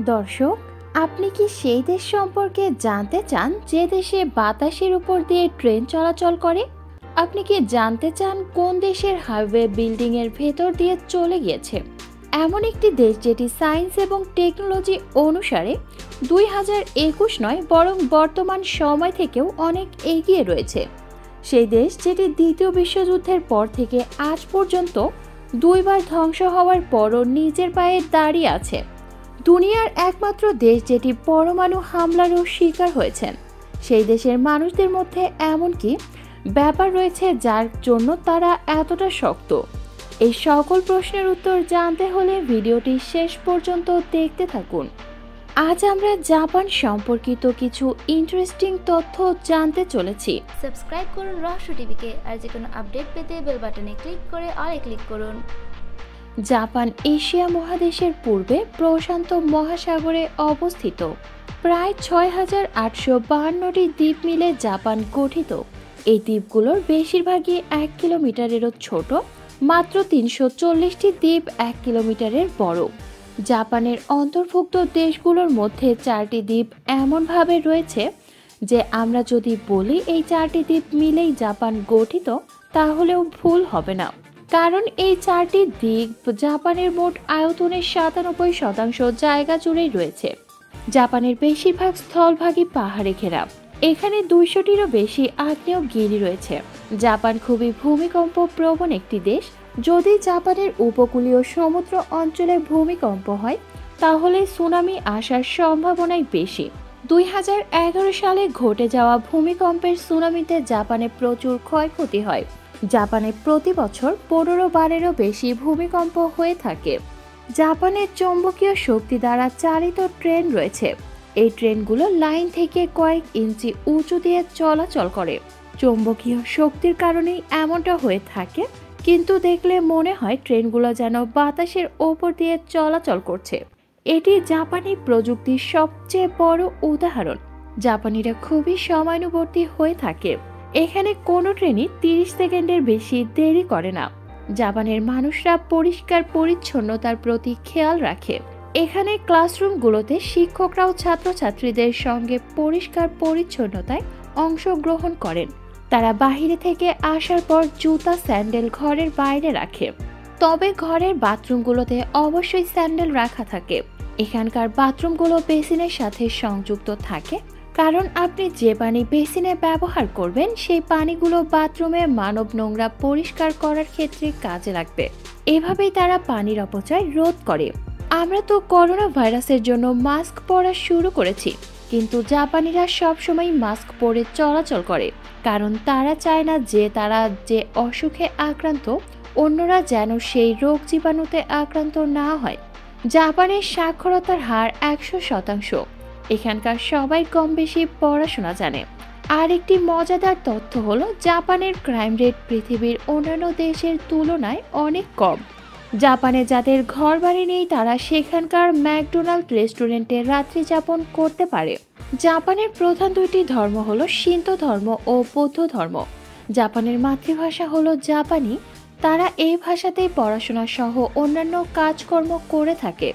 দর্শক, আপনি কি সেই দেশ সম্পর্কে জানতে চান যে দেশে বাতাসের উপর দিয়ে ট্রেন চলাচল করে? আপনি কি জানতে চান কোন দেশের হাইওয়ে বিল্ডিং এর ভেতর দিয়ে চলে গিয়েছে? এমন একটি দেশ যেটি সায়েন্স এবং টেকনোলজি অনুসারে দুই হাজার একুশ নয়, বরং বর্তমান সময় থেকেও অনেক এগিয়ে রয়েছে। সেই দেশ যেটি দ্বিতীয় বিশ্বযুদ্ধের পর থেকে আজ পর্যন্ত দুইবার ধ্বংস হওয়ার পরও নিজের পায়ে দাঁড়িয়ে আছে। দুনিয়ার একমাত্র দেশ যেটি পরমাণু হামলারও শিকার হয়েছেন সেই দেশের মানুষদের মধ্যে এমনকি ব্যাপার রয়েছে যার জন্য তারা এতটা শক্ত। এই সকল প্রশ্নের উত্তর জানতে হলে ভিডিওটি শেষ পর্যন্ত দেখতে থাকুন। আজ আমরা জাপান সম্পর্কিত কিছু ইন্টারেস্টিং তথ্য জানতে চলেছি। সাবস্ক্রাইব করুন রহস্য টিভিকে আর যে কোনো আপডেট পেতে বেল বাটনে ক্লিক করে অলে ক্লিক করুন। জাপান এশিয়া মহাদেশের পূর্বে প্রশান্ত মহাসাগরে অবস্থিত। প্রায় ছয় হাজার আটশো বাহান্নটি দ্বীপ মিলে জাপান গঠিত। এই দ্বীপগুলোর বেশিরভাগই এক কিলোমিটারেরও ছোট, মাত্র তিনশো চল্লিশটি দ্বীপ এক কিলোমিটারের বড়। জাপানের অন্তর্ভুক্ত দেশগুলোর মধ্যে চারটি দ্বীপ এমনভাবে রয়েছে যে আমরা যদি বলি এই চারটি দ্বীপ মিলেই জাপান গঠিত, তাহলেও ভুল হবে না। কারণ এই চারটি দিক জাপানের মোট আয়তনের সাতানব্বই শতাংশ জায়গা জুড়েই রয়েছে। জাপানের বেশিরভাগ স্থলভাগই পাহাড়ে ঘেরা। এখানে দুইশোটিরও বেশি আগ্নেয়গিরি রয়েছে। জাপান খুবই ভূমিকম্প প্রবণ একটি দেশ। যদি জাপানের উপকূলীয় সমুদ্র অঞ্চলে ভূমিকম্প হয়, তাহলে সুনামি আসার সম্ভাবনাই বেশি। দুই হাজার এগারো সালে ঘটে যাওয়া ভূমিকম্পের সুনামিতে জাপানে প্রচুর ক্ষয়ক্ষতি হয়। জাপানে প্রতি বছর পনেরো বারেরও বেশি ভূমিকম্প হয়ে থাকে। জাপানের চৌম্বকীয় শক্তি দ্বারা চালিত ট্রেন রয়েছে। এই ট্রেনগুলো লাইন থেকে কয়েক ইঞ্চি উঁচু দিয়ে চলাচল করে। চৌম্বকীয় শক্তির কারণেই এমনটা হয়ে থাকে, কিন্তু দেখলে মনে হয় ট্রেনগুলো যেন বাতাসের ওপর দিয়ে চলাচল করছে। এটি জাপানি প্রযুক্তির সবচেয়ে বড় উদাহরণ। জাপানিরা খুবই সময়ানুবর্তী হয়ে থাকে। এখানে কোনো ট্রেনই তিরিশ সেকেন্ডের বেশি দেরি করে না। জাপানের মানুষরা পরিষ্কার পরিচ্ছন্নতার প্রতি খেয়াল রাখে। এখানে ক্লাসরুমগুলোতে শিক্ষকরাও ছাত্রছাত্রীদের সঙ্গে পরিষ্কার পরিচ্ছন্নতায় অংশগ্রহণ করেন। তারা বাহিরে থেকে আসার পর জুতা স্যান্ডেল ঘরের বাইরে রাখে। তবে ঘরের বাথরুমগুলোতে অবশ্যই স্যান্ডেল রাখা থাকে। এখানকার বাথরুমগুলো বেসিনের সাথে সংযুক্ত থাকে কারণ আপনি যে পানি বেসিনে ব্যবহার করবেন, সেই পানিগুলো বাথরুমে মানব নোংরা পরিষ্কার করার ক্ষেত্রে কাজে লাগবে। এভাবেই তারা পানির অপচয় রোধ করে। আমরা তো করোনা ভাইরাসের জন্য মাস্ক পরা শুরু করেছি, কিন্তু জাপানিরা সবসময় মাস্ক পরে চলাচল করে, কারণ তারা চায় না যে তারা যে অসুখে আক্রান্ত, অন্যরা যেন সেই রোগ জীবাণুতে আক্রান্ত না হয়। জাপানের সাক্ষরতার হার একশো শতাংশ। এখানকার সবাই কম বেশি পড়াশোনা জানে। আর একটি মজাদার তথ্য হলো, জাপানের ক্রাইম রেট পৃথিবীর অন্যান্য দেশের তুলনায় অনেক কম। জাপানে যাদের ঘর বাড়ি নেই, তারা সেখানকার ম্যাকডোনাল্ড রেস্টুরেন্টে রাত্রি যাপন করতে পারে। জাপানের প্রধান দুইটি ধর্ম হলো সিন্ত ধর্ম ও বৌদ্ধ ধর্ম। জাপানের মাতৃভাষা হলো জাপানি। তারা এই ভাষাতেই পড়াশোনা সহ অন্যান্য কাজকর্ম করে থাকে।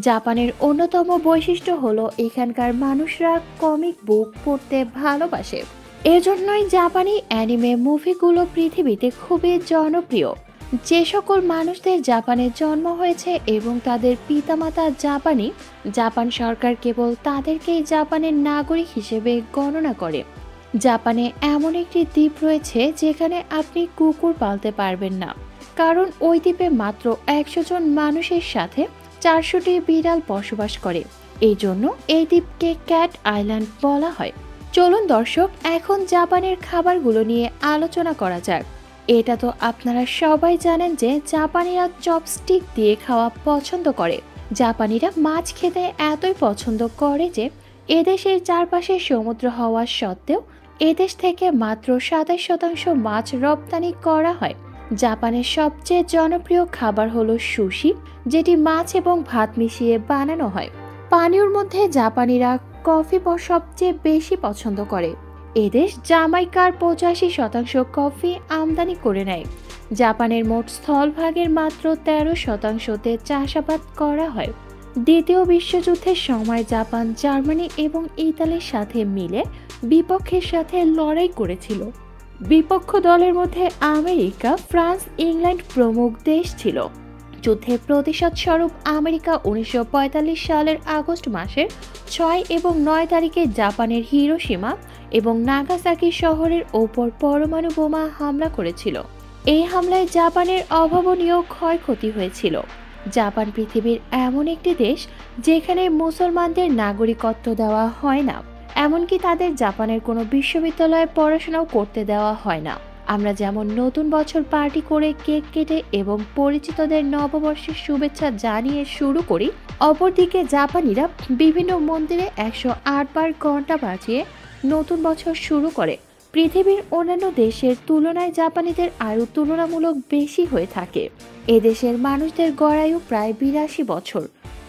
জাপানের অন্যতম বৈশিষ্ট্য হলো এখানকার মানুষরা কমিক বুক পড়তে ভালোবাসে। এজন্যই জাপানি অ্যানিমে মুভিগুলো পৃথিবীতে খুবই জনপ্রিয়। যে সকল মানুষদের জাপানে জন্ম হয়েছে এবং তাদের পিতামাতা জাপানি, জাপান সরকার কেবল তাদেরকেই জাপানের নাগরিক হিসেবে গণনা করে। জাপানে এমন একটি দ্বীপ রয়েছে যেখানে আপনি কুকুর পালতে পারবেন না। কারণ ওই দ্বীপে মাত্র একশো জন মানুষের সাথে চারশোটি বিড়াল বসবাস করে। এই জন্য এই দ্বীপকে ক্যাট আইল্যান্ড বলা হয়। চলুন দর্শক, এখন জাপানের খাবারগুলো নিয়ে আলোচনা করা যাক। এটা তো আপনারা সবাই জানেন যে জাপানিরা চপস্টিক দিয়ে খাওয়া পছন্দ করে। জাপানিরা মাছ খেতে এতই পছন্দ করে যে এদেশের চারপাশে সমুদ্র হওয়া সত্ত্বেও এদেশ থেকে মাত্র সাতাশ শতাংশ মাছ রপ্তানি করা হয়। জাপানের সবচেয়ে জনপ্রিয় খাবার হলো সুশি, যেটি মাছ এবং ভাত মিশিয়ে বানানো হয়। পানীয়র মধ্যে জাপানিরা কফি সবচেয়ে বেশি পছন্দ করে। এদেশ জামাইকার পঁচাশি শতাংশ কফি আমদানি করে নেয়। জাপানের মোট স্থলভাগের মাত্র তেরো শতাংশতে চাষাবাদ করা হয়। দ্বিতীয় বিশ্বযুদ্ধের সময় জাপান, জার্মানি এবং ইতালির সাথে মিলে বিপক্ষের সাথে লড়াই করেছিল। বিপক্ষ দলের মধ্যে আমেরিকা, ফ্রান্স, ইংল্যান্ড প্রমুখ দেশ ছিল। যুদ্ধের প্রতিশোধ স্বরূপ আমেরিকা উনিশশো পঁয়তাল্লিশ সালের আগস্ট মাসের ছয় এবং নয় তারিখে জাপানের হিরোসীমা এবং নাগাসাকি শহরের ওপর পরমাণু বোমা হামলা করেছিল। এই হামলায় জাপানের অভাবনীয় ক্ষয়ক্ষতি হয়েছিল। জাপান পৃথিবীর এমন একটি দেশ যেখানে মুসলমানদের নাগরিকত্ব দেওয়া হয় না। এমনকি তাদের জাপানের কোনো বিশ্ববিদ্যালয়ে পড়াশোনাও করতে দেওয়া হয় না। আমরা যেমন নতুন বছর পার্টি করে কেক কেটে এবং পরিচিতদের নববর্ষের শুভেচ্ছা জানিয়ে শুরু করি, অপরদিকে জাপানিরা বিভিন্ন মন্দিরে একশো আট বার ঘণ্টা বাজিয়ে নতুন বছর শুরু করে। পৃথিবীর অন্যান্য দেশের তুলনায় জাপানিদের আয়ু তুলনামূলক বেশি হয়ে থাকে। এদেশের মানুষদের গড়ায়ু প্রায় বিরাশি বছর।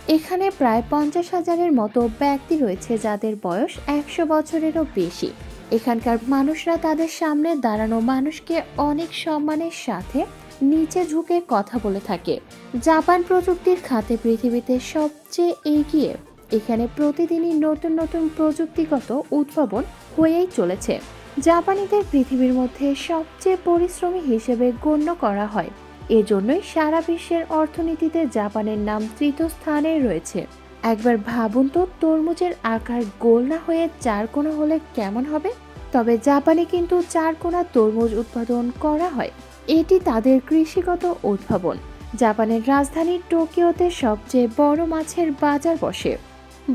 এখানে প্রায় পঞ্চাশ হাজারের মতো ব্যক্তি রয়েছে যাদের বয়স একশো বছরেরও বেশি। এখানকার মানুষরা তাদের সামনে দাঁড়ানো মানুষকে অনেক সম্মানের সাথে নিচে ঝুঁকে কথা বলে থাকে। জাপান প্রযুক্তির খাতে পৃথিবীতে সবচেয়ে এগিয়ে এখানে প্রতিদিনই নতুন নতুন প্রযুক্তিগত উদ্ভাবন হয়েই চলেছে। জাপানিদের পৃথিবীর মধ্যে সবচেয়ে পরিশ্রমী হিসেবে গণ্য করা হয় এজন্যই সারা বিশ্বের অর্থনীতিতে জাপানের নাম তৃতীয় স্থানে রয়েছে। একবার ভাবুন তো, তরমুজের আকার গোল না হয়ে চার কোনা হলে কেমন হবে? তবে জাপানে কিন্তু চার কোনা তরমুজ উৎপাদন করা হয়। এটি তাদের কৃষিগত উদ্ভাবন। জাপানের রাজধানী টোকিওতে সবচেয়ে বড় মাছের বাজার বসে।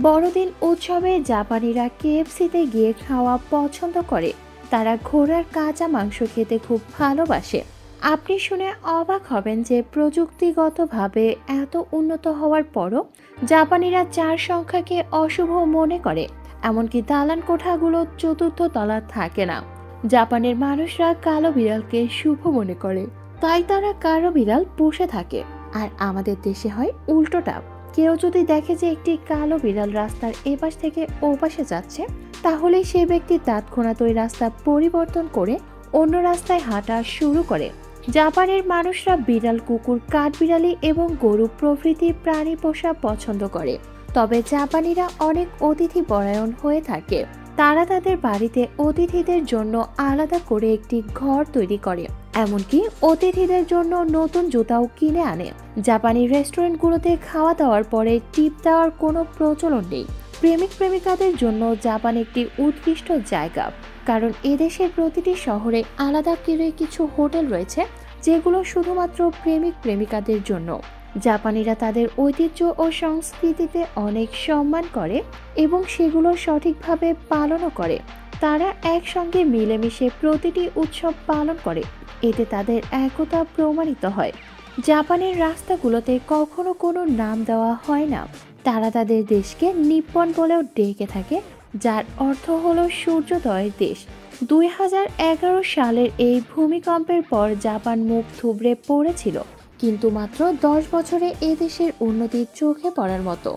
বড়দিন উৎসবে জাপানিরা কেএফসিতে গিয়ে খাওয়া পছন্দ করে। তারা ঘোড়ার কাঁচা মাংস খেতে খুব ভালোবাসে। আপনি শুনে অবাক হবেন যে প্রযুক্তিগতভাবে এত উন্নত হওয়ার পরও জাপানিরা চার সংখ্যাকে অশুভ মনে করে, এমনকি দালান কোঠাগুলো চতুর্থ তলা থাকে না। জাপানের মানুষরা কালো বিড়ালকে শুভ মনে করে, তাই তারা কালো বিড়াল পুষে থাকে। আর আমাদের দেশে হয় উল্টোটা, কেউ যদি দেখে যে একটি কালো বিড়াল রাস্তার এপাশ থেকে ওপাশে যাচ্ছে তাহলে সে ব্যক্তি তৎক্ষণাৎ ওই রাস্তা পরিবর্তন করে অন্য রাস্তায় হাঁটা শুরু করে। জাপানের মানুষরা বিড়াল, কুকুর, কাঠবিড়ালি এবং গরু প্রভৃতি প্রাণী পোষা পছন্দ করে। তবে জাপানিরা অনেক অতিথি পরায়ণ হয়ে থাকে। তারা তাদের বাড়িতে অতিথিদের জন্য আলাদা করে একটি ঘর তৈরি করে। এমনকি অতিথিদের জন্য নতুন জুতাও কিনে আনে। জাপানি রেস্টুরেন্টগুলোতে খাওয়া দাওয়ার পরে টিপ দেওয়ার কোনো প্রচলন নেই। প্রেমিক প্রেমিকাদের জন্য জাপান একটি উৎকৃষ্ট জায়গা, কারণ এদেশের প্রতিটি শহরে আলাদা করে কিছু হোটেল রয়েছে, যেগুলো শুধুমাত্র প্রেমিক প্রেমিকাদের জন্য। জাপানিরা তাদের ঐতিহ্য ও সংস্কৃতিতে অনেক সম্মান করে এবং সেগুলো সঠিকভাবে পালনও করে। তারা একসঙ্গে মিলেমিশে প্রতিটি উৎসব পালন করে। এতে তাদের একতা প্রমাণিত হয়। জাপানের রাস্তাগুলোতে কখনো কোনো নাম দেওয়া হয় না। তারা তাদের দেশকে নিপ্পন বলেও ডেকে থাকে, যার অর্থ হলো সূর্যোদয়ের দেশ। দুই হাজার এগারো সালের এই ভূমিকম্পের পর জাপান মুখ থুবড়ে পড়েছিল, কিন্তু মাত্র দশ বছরে এ দেশের উন্নতি চোখে পড়ার মতো।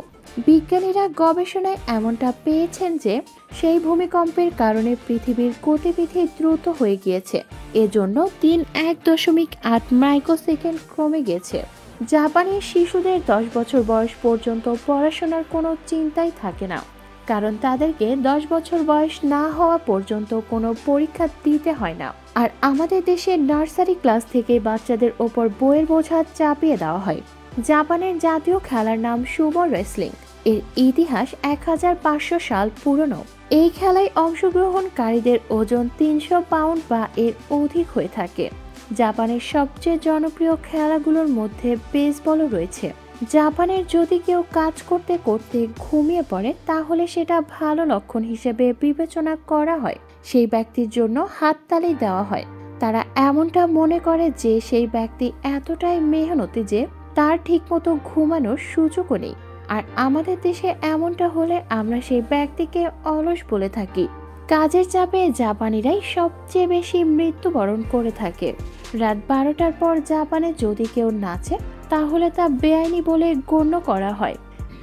বিজ্ঞানীরা গবেষণায় এমনটা পেয়েছেন যে, সেই ভূমিকম্পের কারণে পৃথিবীর গতিবিধি দ্রুত হয়ে গিয়েছে। এজন্য তিন এক দশমিক আট মাইক্রোসেকেন্ড কমে গেছে। জাপানের শিশুদের দশ বছর বয়স পর্যন্ত পড়াশোনার কোনো চিন্তাই থাকে না। কারণ তাদেরকে দশ বছর বয়স না হওয়া পর্যন্ত কোনো পরীক্ষা দিতে হয় না। আর আমাদের দেশে নার্সারি ক্লাস থেকে বাচ্চাদের ওপর বইয়ের বোঝা চাপিয়ে দেওয়া হয়। জাপানের জাতীয় খেলার নাম সুমো রেসলিং। এর ইতিহাস এক হাজার পাঁচশো সাল পুরনো। এই খেলায় অংশগ্রহণকারীদের ওজন তিনশো পাউন্ড বা এর অধিক হয়ে থাকে। জাপানের সবচেয়ে জনপ্রিয় খেলাগুলোর মধ্যে বেসবলও রয়েছে। জাপানের যদি কেউ কাজ করতে করতে ঘুমিয়ে পড়ে, তাহলে সেটা ভালো লক্ষণ হিসেবে বিবেচনা করা হয়। সেই ব্যক্তির জন্য হাততালি দেওয়া হয়। তারা এমনটা মনে করে যে সেই ব্যক্তি এতটাই মেহনতি যে তার ঠিকমতো ঘুমানোর সুযোগও নেই। আর আমাদের দেশে এমনটা হলে আমরা সেই ব্যক্তিকে অলস বলে থাকি। কাজের চাপে জাপানিরাই সবচেয়ে বেশি মৃত্যুবরণ করে থাকে। রাত বারোটার পর জাপানে যদি কেউ নাচে, তাহলে তা বেআইনি বলে গণ্য করা হয়।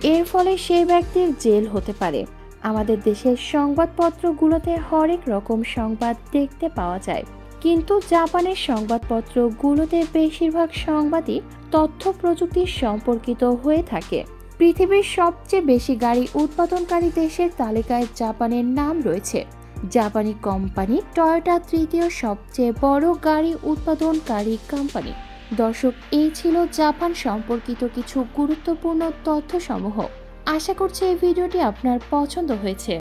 এর ফলে সেই ব্যক্তির জেল হতে পারে। আমাদের দেশের সংবাদপত্রগুলোতে হরেক রকম সংবাদ দেখতে পাওয়া যায়। কিন্তু জাপানের সংবাদপত্রগুলোতে বেশিরভাগ সংবাদই তথ্য প্রযুক্তি সম্পর্কিত হয়ে থাকে। পৃথিবীর সবচেয়ে বেশি গাড়ি উৎপাদনকারী দেশের তালিকায় জাপানের নাম রয়েছে। জাপানি কোম্পানি টয়োটা তৃতীয় সবচেয়ে বড় গাড়ি উৎপাদনকারী কোম্পানি। দর্শক, এই ছিল জাপান সম্পর্কিত কিছু গুরুত্বপূর্ণ তথ্যসমূহ। আশা করছি এই ভিডিওটি আপনার পছন্দ হয়েছে।